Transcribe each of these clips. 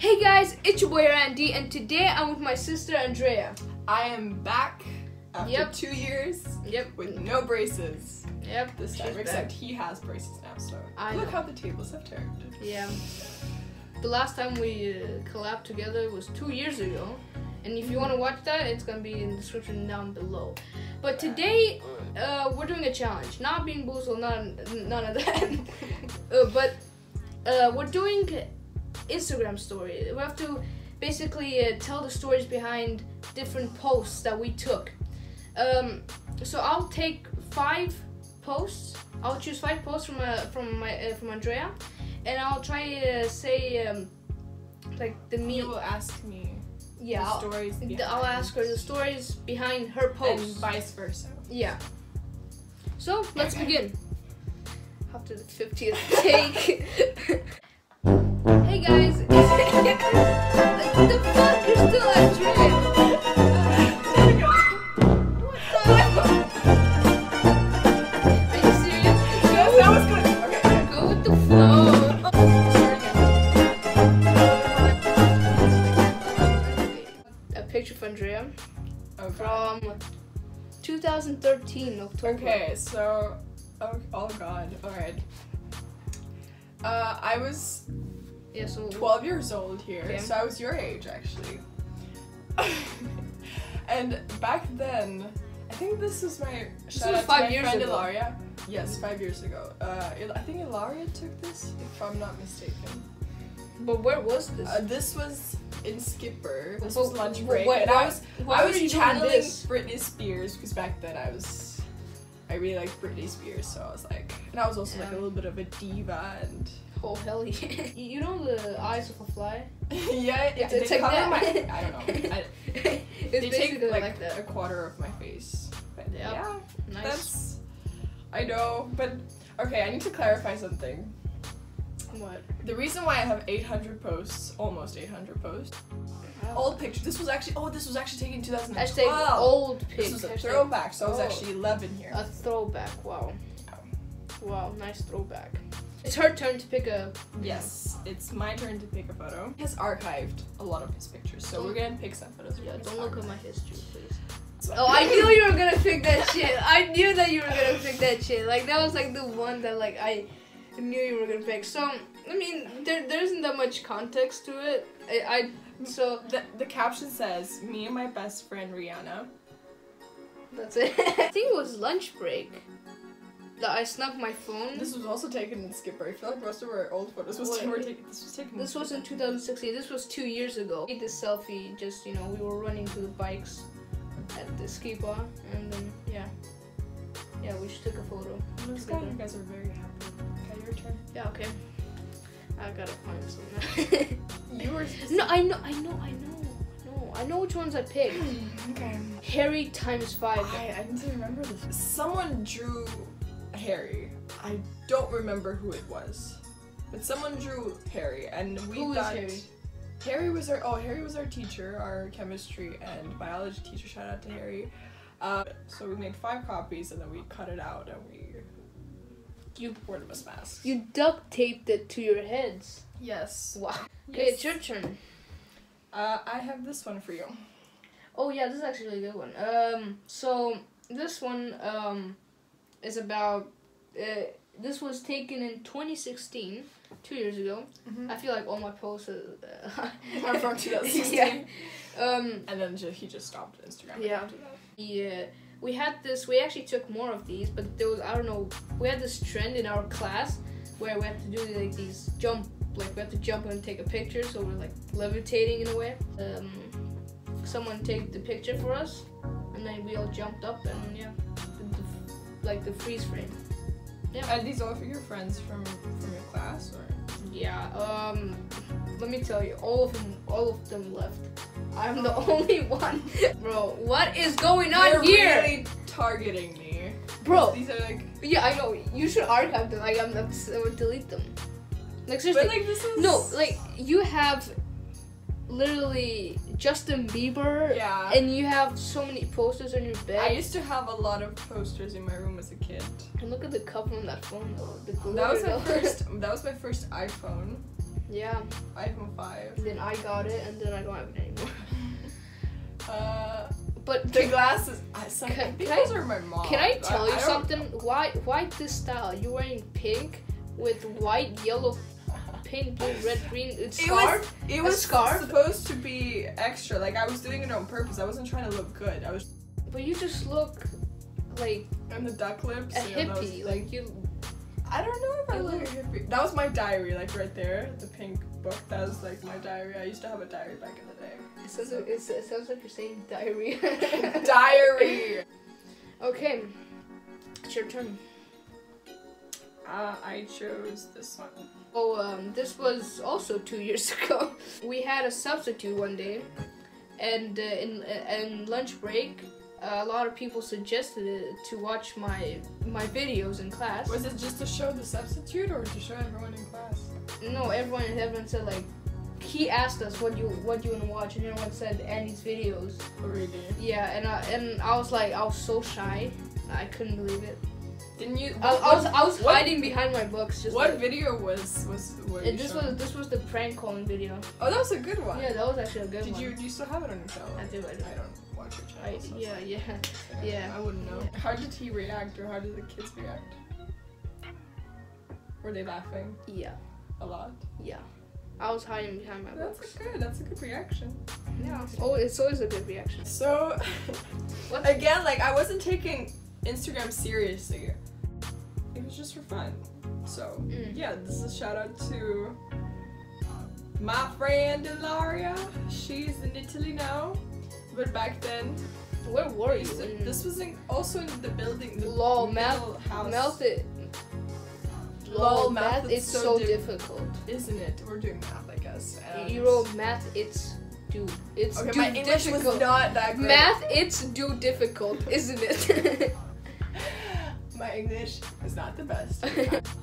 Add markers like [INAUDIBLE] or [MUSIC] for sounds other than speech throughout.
Hey guys, it's your boy Randy, and today I'm with my sister Andreea. I am back after Yep. two years Yep. with no braces Yep. this time, except he has braces now. So I look know. how the tables have turned. Yeah. The last time we uh, collabed together was two years ago, and if you want to watch that, it's gonna be in the description down below. But today, uh, we're doing a challenge. Not BeanBoozled, none, none of that. [LAUGHS] uh, but uh, we're doing Instagram story. We have to basically uh, tell the stories behind different posts that we took. Um, so I'll take five posts. I'll choose five posts from uh, from my uh, from Andreea, and I'll try to say um, like the You mean. will ask me Yeah, the I'll, stories. I'll ask her the stories behind her and vice versa. Yeah. So let's begin. After the 50th [LAUGHS] take. [LAUGHS] hey guys. [LAUGHS] the, fuck? You're still. [LAUGHS] Are you serious? That was. Go with the flow. A picture of Andreea from 2013 October. Okay, so oh, oh god, all right. Uh, I was Yeah, so 12 years old here, Okay. so I was your age actually. [LAUGHS] and back then, I think this is my This shout was out to five my years friend ago. Ilaria. Yes, five years ago. Uh, I think Ilaria took this, if I'm not mistaken. But where was this? Uh, this was in Skipper. This But was lunch break, wh- and I was why I was channeling? Britney Spears because back then I was. I really liked Britney Spears, so I was like, and I was also like a little bit of a diva, and Oh hell yeah! [LAUGHS] you know the eyes of a fly? [LAUGHS] yeah, yeah, It's- they it's like cover that. my. I [LAUGHS] don't know. I, it's they take basically like, like, that. a quarter of my face. But Yep. yeah, Nice. that's. I know, but okay. I need to clarify something. what? The reason why I have 800 posts, almost 800 posts, Oh. old picture. This was actually oh, this was actually taken in 2012. Hashtag old pic. This was a Hashtag throwback, so I was oh. actually 11 here. A throwback. Wow. Wow, nice throwback. It's her turn to pick a. Yes, it's my turn to pick a photo. He has archived a lot of his pictures, so we're gonna pick some photos. Yeah, don't look at my history, please. So- Oh, I knew you were gonna pick that shit. I knew that you were gonna pick that shit. Like that was like the one that like I knew you were gonna pick. So I mean, there there isn't that much context to it. I, I so The, the caption says, "Me and my best friend Rihanna." that's it. [LAUGHS] I think it was lunch break that I snuck my phone. This was also taken in Skipper. I feel like most of our old photos was were taken. This was taken. This was in 2016. This was two years ago. I made this selfie. Just you know, we were running to the bikes at the ski bar, and then yeah, yeah, we just took a photo. Looks like you guys are very happy. Okay, your turn. Yeah, okay. I gotta find some. [LAUGHS] You were. no, I know, I know, I know, no, I know which ones I picked. [SIGHS] Okay. Harry times five. I, I need to remember this. Someone drew Harry. I don't remember who it was, but someone drew Harry, and we Who thought Harry? Harry was our oh Harry was our teacher, our chemistry and biology teacher. Shout out to Harry. Uh, so we made five copies, and then we cut it out, and we You wore them as masks. you duct taped it to your heads. yes. Wow. Okay, Yes. it's your turn. Uh, I have this one for you. Oh yeah, this is actually a good one. Um, so this one um is about uh, this was taken in 2016, two years ago. I feel like all my posts uh, Are from 2016. [LAUGHS] yeah. Um, And then he just stopped Instagram. Yeah. yeah. We had this. We actually took more of these, but there was I don't know. We had this trend in our class where we had to do like these jump, like we had to jump and take a picture. So we're like levitating in a way. Um, someone take the picture for us, and then we all jumped up and yeah, like the freeze frame. Are these all for your friends from from your class or? Yeah. Um, let me tell you, all of them, all of them left. I'm the [LAUGHS] only one, bro. What is going on You're here, really targeting me. bro? These are like. Yeah, I know. You should archive them. Like I'm, I'm I would delete them. Like seriously, But like this is. no. Like you have literally Justin Bieber, Yeah. and you have so many posters on your bed. I used to have a lot of posters in my room as a kid. and look at the cover on that phone though. The That was my though. first. [LAUGHS] That was my first iPhone. Yeah. iPhone 5. And then I got it, and then I don't have it anymore. [LAUGHS] Uh, But the can, glasses. I, some, Can- I think I- those are my mom. can I tell you don't- something? Why why this style? You're wearing pink with white, yellow, pink, blue, red, green. It's It scarf. was, it A was scarf? supposed to be extra. Like I was doing it on purpose. I wasn't trying to look good. I was But you just look like and the duck lips. a yeah, that was- hippie. Like you. I don't know if I You look a hippie. That was my diary, like right there, the pink book. That was like my diary. I used to have a diary back in the day. It sounds like, it's, it sounds like you're saying diary. [LAUGHS] [LAUGHS] diary. Okay. It's your turn. Uh, I chose this one. Oh, um, this was also two years [LAUGHS] ago. We had a substitute one day, and uh, in uh, in lunch break, uh, a lot of people suggested it to watch my my videos in class. Was it just to show the substitute or to show everyone in class? No, everyone everyone said like he asked us what you what you want to watch, and everyone said Andy's videos. Oh, really? Yeah, and I and I was like I was so shy, I couldn't believe it. Didn't you? I, I was I was what- hiding behind my books. Just What like, video was was? And this was this was the prank calling video. Oh, that was a good one. Yeah, that was actually a good Did one. you do you still have it on your channel? I do, I do. I don't watch your I, so yeah, yeah, [LAUGHS] like- yeah. I wouldn't know. How did he react, or how did the kids react? Were they laughing yeah, a lot? yeah. I was hiding behind my That's books. a good. That's a good reaction. Yeah. Oh, it's always a good reaction. So, [LAUGHS] again, like I wasn't taking Instagram seriously. It was just for fun. So, Mm. yeah, this is a shout out to my friend Ilaria. She's in Italy now, but back then, Where were you? this, in- this was in, also in the building. The Lol, math, house, math it. Lol, Lol, math math, is it's so so, diff- difficult. isn't it? We're doing math, I guess. and- You wrote math, it's dude, it's Okay, my English difficult. was not that great. math, it's do difficult, isn't it? [LAUGHS] My English is not the best. [LAUGHS]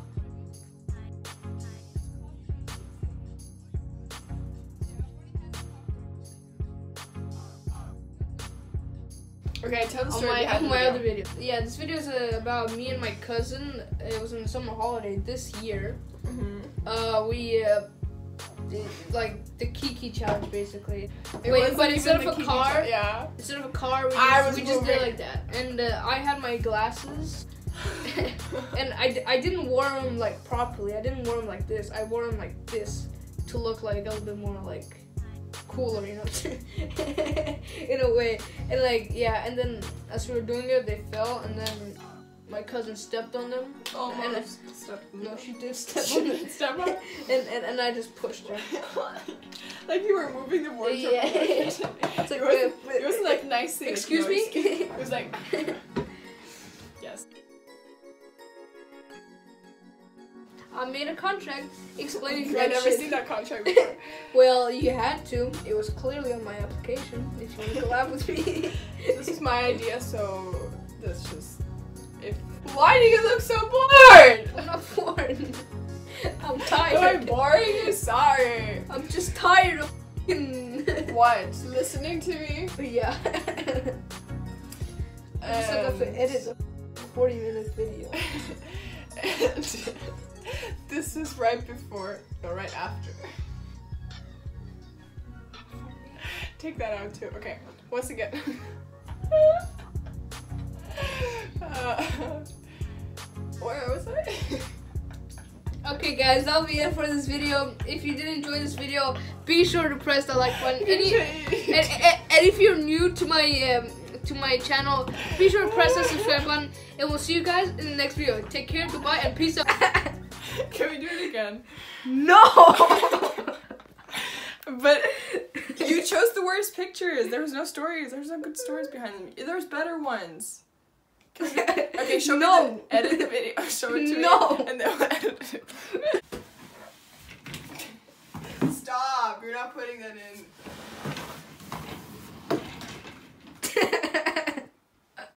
Okay, tell the on story my, behind on the my video. other video. Yeah, this video is uh, about me and my cousin. It was in the summer holiday this year. Mhm. Uh, we uh, did, like the Kiki challenge basically. It Wait, but instead of a Kiki car- yeah. Instead of a car, we just, we just did it like that. And uh, I had my glasses, [LAUGHS] and I, I didn't wear them like properly. I didn't wear them like this. I wore them like this to look like a little bit more like cooler, you know, [LAUGHS] in a way. And like yeah, and then as we were doing it, they fell, and then my cousin stepped on them. Almost stepped in [LAUGHS] No, she did step She on them. step on? and, and and I just pushed her. like you were moving the wardrobe. Yeah. it's like, it, wasn't, uh, it wasn't like nice thing. Excuse me? It was like I made a contract explaining I've never shit. seen that contract before. [LAUGHS] Well, you had to. It was clearly on my application. If you want to [LAUGHS] collab with me. this is my idea, so that's just if. Why do you look so bored? I'm not bored. [LAUGHS] I'm Am I tired. boring you? Sorry. I'm just tired of What? Listening to me? yeah. I just have to edit 40 minute right before or right after. Take that out too. Okay, once again. uh, where was I? Okay, guys, that'll be it for this video. If you did enjoy this video, be sure to press the like button. Any, and, and, and if you're new to my um, to my channel, be sure to press the subscribe button. And we'll see you guys in the next video. Take care, goodbye, and peace out. [LAUGHS] [LAUGHS] Can we do it again? No! [LAUGHS] but you chose the worst pictures. There was no stories. There's no good stories behind them. There's better ones. [LAUGHS] Okay, show no. me. The, edit the video. Show it to no. me. And then we'll edit it. Stop! You're not putting that in.